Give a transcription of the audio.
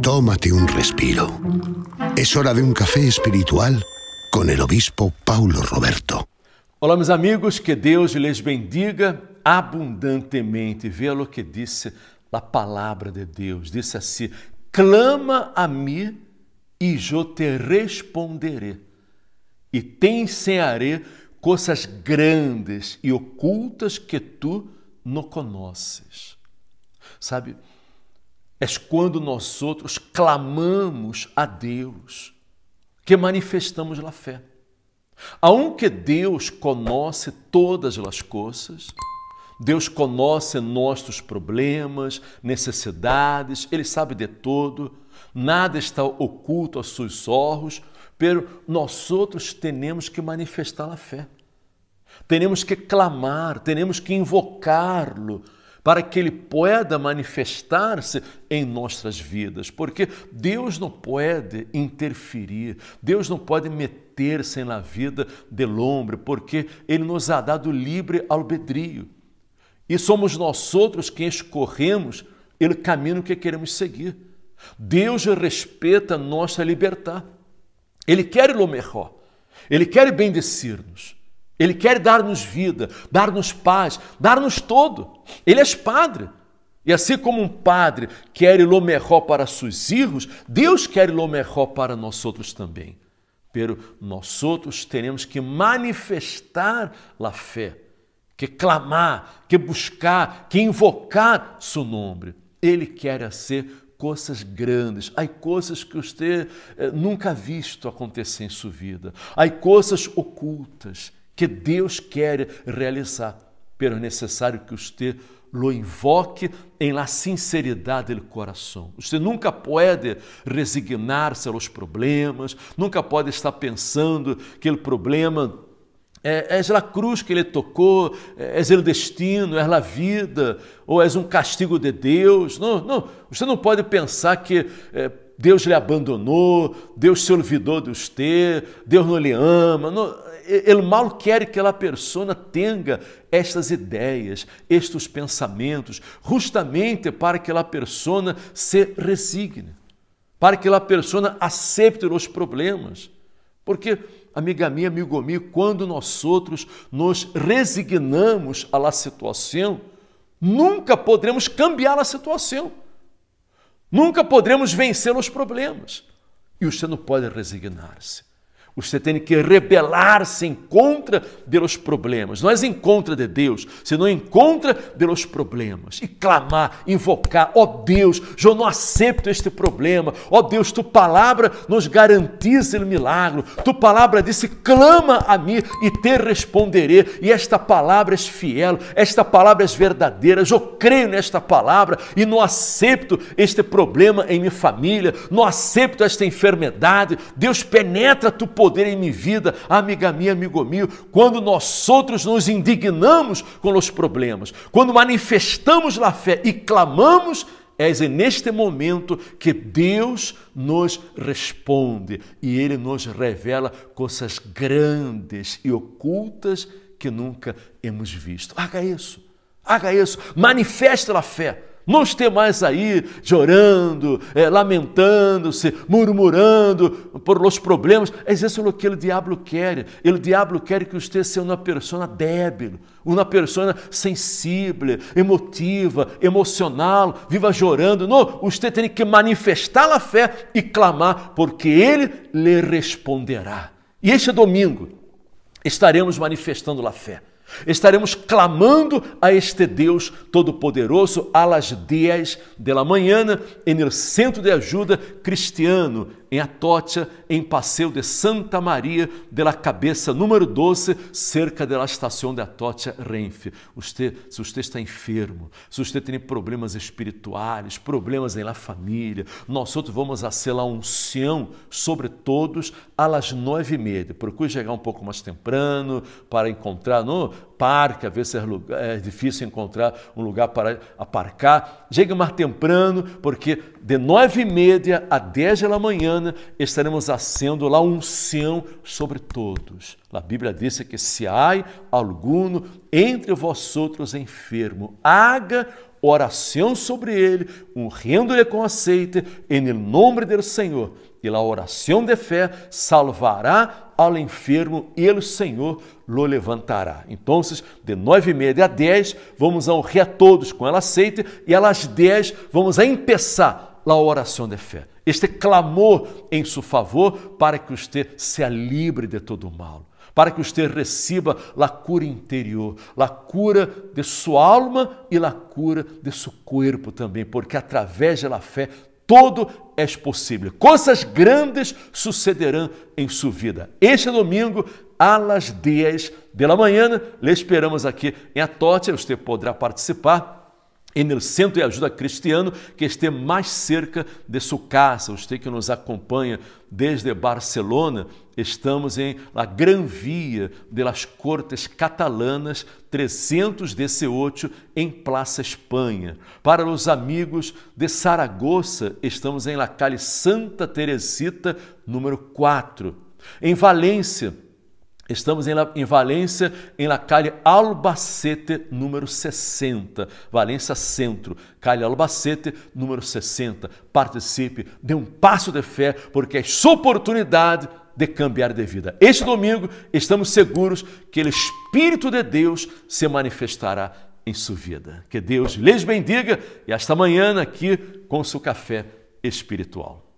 Tómate un respiro. Es hora de un café espiritual con el obispo Paulo Roberto. Olá, meus amigos, que Deus lhes bendiga abundantemente. Vê lo que disse a palavra de Deus. Disse assim: clama a mim e eu te responderei, e te ensinarei coisas grandes e ocultas que tu não conheces. Sabe? É quando nós outros clamamos a Deus que manifestamos a fé. Aunque Deus conhece todas as coisas, Deus conhece nossos problemas, necessidades, Ele sabe de tudo, nada está oculto aos seus olhos, pero nós outros temos que manifestar a fé. Temos que clamar, temos que invocá-lo, para que Ele pueda manifestar-se em nossas vidas, porque Deus não pode interferir, Deus não pode meter-se na vida do homem, porque Ele nos ha dado livre albedrio. E somos nós outros quem escorremos o caminho que queremos seguir. Deus respeita nossa liberdade. Ele quer o melhor. Ele quer bendecir-nos. Ele quer dar-nos vida, dar-nos paz, dar-nos todo. Ele é Padre. E assim como um padre quer o melhor para seus filhos, Deus quer o melhor para nós outros também. Pero nós outros teremos que manifestar a fé, que clamar, que buscar, que invocar seu nome. Ele quer ser coisas grandes, há coisas que você eh, nunca visto acontecer em sua vida, há coisas ocultas que Deus quer realizar, pero é necessário que você lo invoque em la sinceridade do coração. Você nunca pode resignar-se aos problemas, nunca pode estar pensando que o problema é, é a cruz que ele tocou, é, é o destino, é a vida, ou é um castigo de Deus. Não, não. Você não pode pensar que é, Deus lhe abandonou, Deus se olvidou de você, Deus não lhe ama. Não ele mal quer que a pessoa tenha estas ideias, estes pensamentos, justamente para que a pessoa se resigne, para que a pessoa aceite os problemas. Porque, amiga minha, amigo meu, quando nós outros nos resignamos à situação, nunca poderemos cambiar a situação. Nunca poderemos vencer os problemas. E você não pode resignar-se. Você tem que rebelar-se em contra dos problemas. Não é em contra de Deus, senão em contra dos problemas. E clamar, invocar, ó oh Deus, eu não aceito este problema. Ó oh Deus, tu palavra nos garantiza o milagre. Tu palavra disse, clama a mim e te responderei. E esta palavra é fiel, esta palavra é verdadeira. Eu creio nesta palavra e não aceito este problema em minha família, não aceito esta enfermidade. Deus penetra tu poder em minha vida, amiga minha, amigo meu, quando nós outros nos indignamos com os problemas, quando manifestamos a fé e clamamos, é neste momento que Deus nos responde e Ele nos revela coisas grandes e ocultas que nunca hemos visto. Haga isso, haga isso, manifeste a fé. Não esteja mais aí chorando, é, lamentando-se, murmurando por os problemas. É isso o que o diabo quer. O diabo quer que você seja uma pessoa débil, uma pessoa sensível, emotiva, emocional, viva chorando. Não, você tem que manifestar a fé e clamar, porque ele lhe responderá. E este domingo estaremos manifestando a fé. Estaremos clamando a este Deus Todo-Poderoso las 10 de la manhã no Centro de Ajuda Cristiano, em Atótia, em Passeio de Santa Maria de la Cabeça, número 12, cerca da estação de Atótia, Renfe. Você, se você está enfermo, se você tem problemas espirituais, problemas em la família, nós outros vamos a ser lá unção sobre todos às nove e meia. Procure chegar um pouco mais temprano para encontrar parque, às vezes é, é difícil encontrar um lugar para aparcar. Chegue mais temprano, porque de nove e meia a dez da manhã estaremos acendo lá unção sobre todos. A Bíblia diz que se há alguno entre vós outros enfermo, haga oração sobre ele, ungindo-lhe com aceite, em nome do Senhor. E a oração de fé salvará ao enfermo e o Senhor lo levantará. Então, de nove e meia a dez, vamos a honrar a todos com el aceite e às dez vamos a empezar a oração de fé. Este clamor em seu favor para que você se livre de todo o mal para que você receba a cura interior, a cura de sua alma e a cura de seu corpo também, porque através da fé todo é possível. Coisas grandes sucederão em sua vida. Este domingo, às 10 da manhã, lhe esperamos aqui em Atótia. Você poderá participar no Centro de Ajuda Cristiano, que esteja mais cerca de sua casa. Você que nos acompanha desde Barcelona, estamos em La Gran Via de las Cortes Catalanas 318 em Plaza Espanha. Para os amigos de Saragoça, estamos em La Calle Santa Teresita, número 4. Em Valência, Estamos em, em Valência, em La Calle Albacete, número 60. Valência Centro, Calle Albacete, número 60. Participe, dê um passo de fé, porque é sua oportunidade de cambiar de vida. Este domingo, estamos seguros que o Espírito de Deus se manifestará em sua vida. Que Deus lhes bendiga e hasta amanhã aqui com seu café espiritual.